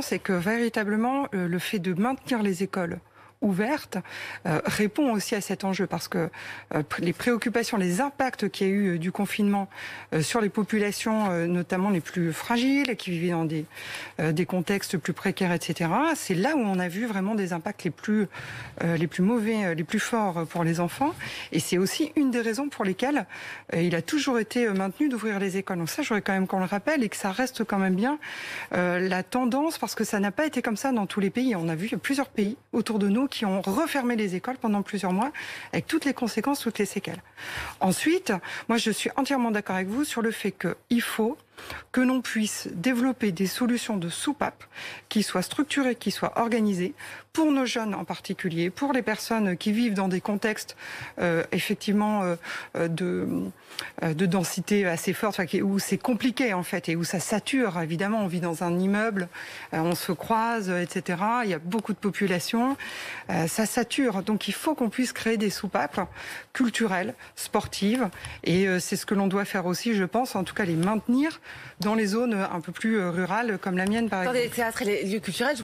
c'est que véritablement, euh, le fait de maintenir les écoles ouverte euh, répond aussi à cet enjeu parce que euh, les préoccupations, les impacts qu'il y a eu euh, du confinement sur les populations, notamment les plus fragiles, qui vivaient dans des, des contextes plus précaires, etc., c'est là où on a vu vraiment des impacts les plus, les plus mauvais, les plus forts pour les enfants. Et c'est aussi une des raisons pour lesquelles il a toujours été maintenu d'ouvrir les écoles. Donc ça, je voudrais quand même qu'on le rappelle et que ça reste quand même bien la tendance parce que ça n'a pas été comme ça dans tous les pays. On a vu plusieurs pays autour de nous qui ont refermé les écoles pendant plusieurs mois, avec toutes les conséquences, toutes les séquelles. Ensuite, moi je suis entièrement d'accord avec vous sur le fait qu'il faut que l'on puisse développer des solutions de soupape qui soient structurées, qui soient organisées pour nos jeunes en particulier, pour les personnes qui vivent dans des contextes euh, effectivement euh, euh, de, de densité assez forte, où c'est compliqué en fait et où ça sature. Évidemment, on vit dans un immeuble, on se croise, etc. Il y a beaucoup de population, ça sature. Donc il faut qu'on puisse créer des soupapes culturelles, sportives, et c'est ce que l'on doit faire aussi, je pense, en tout cas les maintenir dans les zones un peu plus rurales comme la mienne par exemple. Dans les théâtres et les lieux culturels,